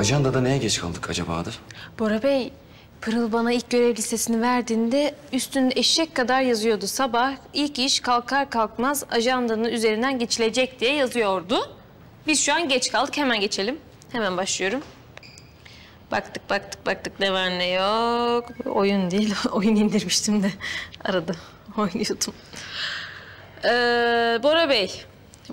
Ajandada neye geç kaldık acaba Ada? Bora Bey, Pırıl bana ilk görev listesini verdiğinde üstünde eşek kadar yazıyordu. Sabah ilk iş kalkar kalkmaz ajandanın üzerinden geçilecek diye yazıyordu. Biz şu an geç kaldık. Hemen geçelim. Hemen başlıyorum. Baktık baktık baktık ne var ne yok. Oyun değil, oyun indirmiştim de arada oynuyordum. Ee, Bora Bey,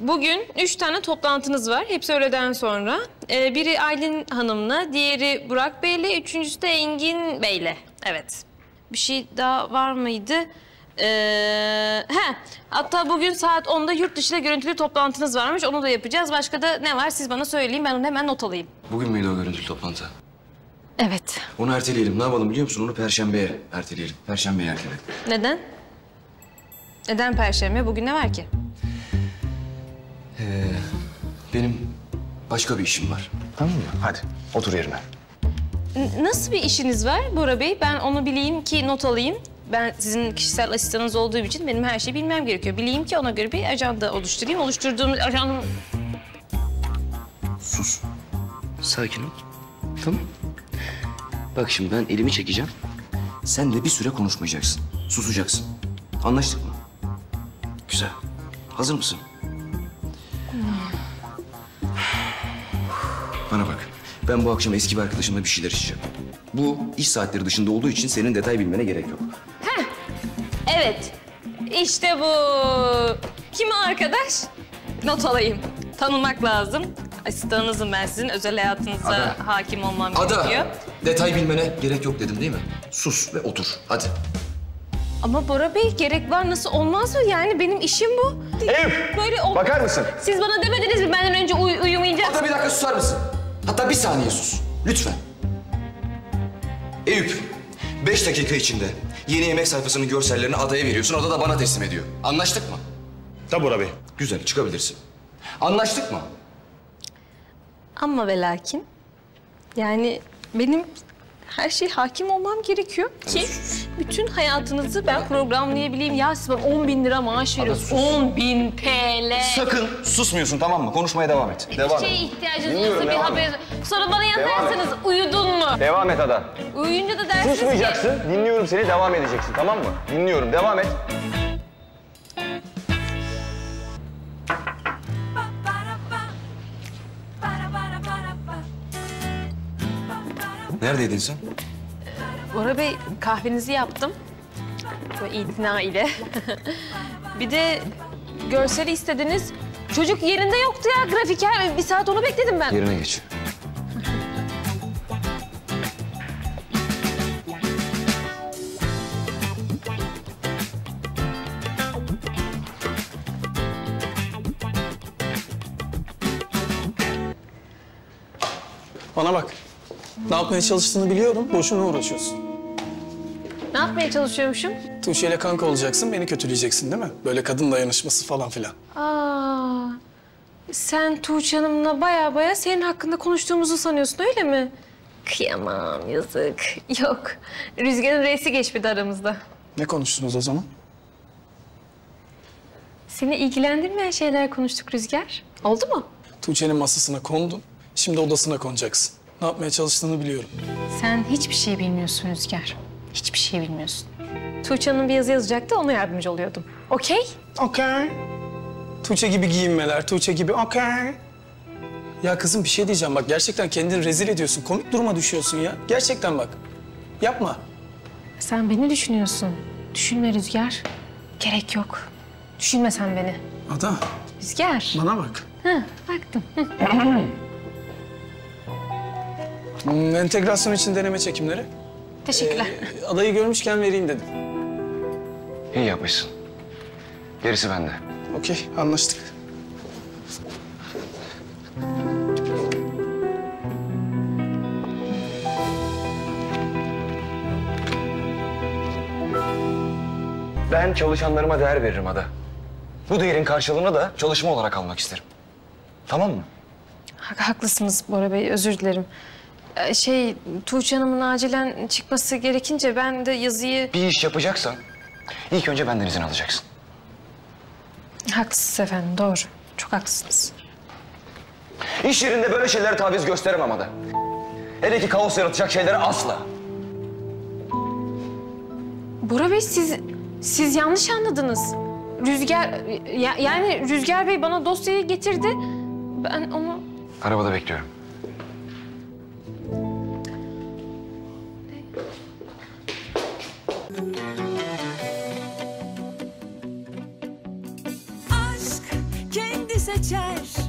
bugün üç tane toplantınız var. Hepsi öğleden sonra. Ee, biri Aylin Hanım'la, diğeri Burak Bey'le, üçüncüsü de Engin Bey'le. Evet. Bir şey daha var mıydı? Ee, he, hatta bugün saat 10'da yurt dışıyla görüntülü toplantınız varmış. Onu da yapacağız. Başka da ne var siz bana söyleyin. Ben onu hemen not alayım. Bugün müydü o görüntülü toplantı? Evet. Onu erteleyelim. Ne yapalım biliyor musun? Onu perşembeye erteleyelim. Perşembeye erteleyelim. Neden? Neden Perşembe? Bugün ne var ki? Benim başka bir işim var. Tamam mı? Hadi otur yerine. N- Nasıl bir işiniz var Bora Bey? Ben onu bileyim ki not alayım. Ben sizin kişisel asistanınız olduğu için benim her şeyi bilmem gerekiyor. Bileyim ki ona göre bir ajanda oluşturayım. Oluşturduğum ajandam... Sus. Sakin ol. Tamam. Bak şimdi ben elimi çekeceğim. Sen de bir süre konuşmayacaksın. Susacaksın. Anlaştık mı? Güzel. Hazır mısın? Ben bu akşam eski bir arkadaşımla bir şeyler içeceğim. Bu iş saatleri dışında olduğu için senin detay bilmene gerek yok. Evet. İşte bu. Kim o arkadaş? Not alayım. Tanımak lazım. Asistanınızım ben sizin. Özel hayatınıza Ada. hakim olmam Ada, gerekiyor. detay bilmene gerek yok dedim değil mi? Sus ve otur. Hadi. Ama Bora Bey gerek var nasıl olmaz mı? Yani benim işim bu. Eyüp! Böyle ol- Bakar mısın? Siz bana demediniz mi benden önce uy- uyumayacak? Hatta bir dakika susar mısın? Hatta bir saniye sus. Lütfen. Eyüp, beş dakika içinde yeni yemek sayfasının görsellerini adaya veriyorsun. Ada da bana teslim ediyor. Anlaştık mı? Tabii Bey. Güzel, çıkabilirsin. Anlaştık mı? Ama ve lakin yani benim her şey hakim olmam gerekiyor ki bütün hayatınızı ben programlayabileyim. Ya siz bana 10 bin lira maaş veriyorsunuz. 10 bin TL. Sakın susmuyorsun tamam mı? Konuşmaya devam et. Devam et. şeye ihtiyacınız bir devam haber... Sonra bana yazarsınız uyudun mu? Devam et Ada. Uyuyunca da dersiniz ki... Susmayacaksın. Dinliyorum seni. Devam edeceksin tamam mı? Dinliyorum. Devam et. Neredeydin sen? Bora Bey kahvenizi yaptım. Böyle itina ile. bir de görseli istediniz. Çocuk yerinde yoktu ya grafiker. Bir saat onu bekledim ben. Yerine geç. Bana bak. Ne yapmaya çalıştığını biliyorum. Boşuna uğraşıyorsun. Ne yapmaya çalışıyormuşum? Tuğçe ile kanka olacaksın, beni kötüleyeceksin değil mi? Böyle kadın dayanışması falan filan. Aa, sen Tuğçe Hanım'la baya baya senin hakkında konuştuğumuzu sanıyorsun öyle mi? Kıyamam yazık. Yok. Rüzgar'ın reisi geçmedi aramızda. Ne konuştunuz o zaman? Seni ilgilendirmeyen şeyler konuştuk Rüzgar. Oldu mu? Tuğçe'nin masasına kondun. Şimdi odasına konacaksın. Ne yapmaya çalıştığını biliyorum. Sen hiçbir şey bilmiyorsun Rüzgar. Hiçbir şey bilmiyorsun. Tuğçe Hanım bir yazı yazacaktı, ona yardımcı oluyordum. Okey? Okey. Tuğçe gibi giyinmeler, Tuğçe gibi okey. Ya kızım bir şey diyeceğim bak gerçekten kendini rezil ediyorsun. Komik duruma düşüyorsun ya. Gerçekten bak. Yapma. Sen beni düşünüyorsun. Düşünme Rüzgar. Gerek yok. Düşünme sen beni. Ada Rüzgar. bana bak. Hı, baktım. Hı. Hmm, entegrasyon için deneme çekimleri. Teşekkürler. Ee, adayı görmüşken vereyim dedim. İyi yapmışsın. Gerisi bende. Okey anlaştık. Ben çalışanlarıma değer veririm Ada. Bu değerin karşılığını da çalışma olarak almak isterim. Tamam mı? Hak- Haklısınız Bora Bey, özür dilerim. Ee, Şey, Tuğçe Hanım'ın acilen çıkması gerekince ben de yazıyı... Bir iş yapacaksan ilk önce benden izin alacaksın. Haklısınız efendim, doğru. Çok haklısınız. İş yerinde böyle şeylere taviz gösteremem Ada. Hele ki kaos yaratacak şeylere asla. Bora Bey siz siz yanlış anladınız. Rüzgar ya- yani Rüzgar Bey bana dosyayı getirdi. Ben onu Arabada bekliyorum. Aşk kendi seçer